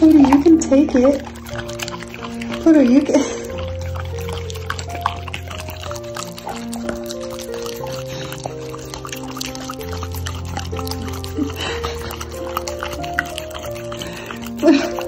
Pluto, you can take it. Pluto, you can... Pluto.